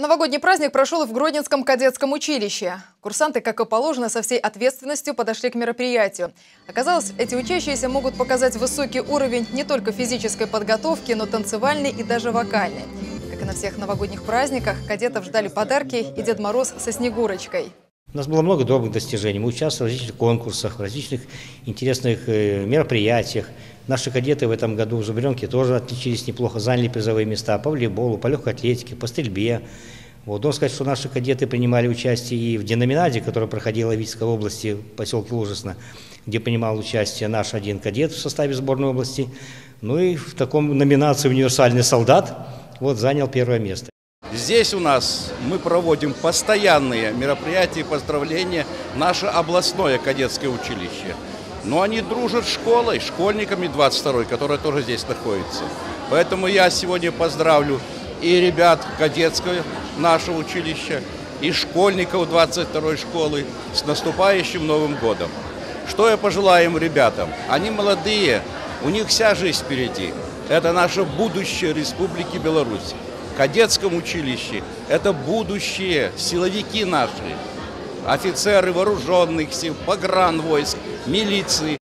Новогодний праздник прошел в Гродненском кадетском училище. Курсанты, как и положено, со всей ответственностью подошли к мероприятию. Оказалось, эти учащиеся могут показать высокий уровень не только физической подготовки, но танцевальной и даже вокальной. Как и на всех новогодних праздниках, кадетов ждали подарки и Дед Мороз со Снегурочкой. У нас было много добрых достижений. Мы участвовали в различных конкурсах, в различных интересных э, мероприятиях. Наши кадеты в этом году в Зубренке тоже отличились неплохо, заняли призовые места по волейболу, по легкой атлетике, по стрельбе. Вот. Должен сказать, что наши кадеты принимали участие и в деноминаде, которая проходила в Витской области, в поселке Лужесно, где принимал участие наш один кадет в составе сборной области. Ну и в таком номинации «Универсальный солдат» вот занял первое место. Здесь у нас мы проводим постоянные мероприятия и поздравления. Наше областное кадетское училище. Но они дружат с школой, школьниками 22-й, которая тоже здесь находится. Поэтому я сегодня поздравлю и ребят кадетского нашего училища, и школьников 22-й школы с наступающим Новым годом. Что я пожелаю им ребятам? Они молодые, у них вся жизнь впереди. Это наше будущее Республики Беларусь кадетском училище – это будущие силовики наши, офицеры вооруженных сил, погранвойск, милиции.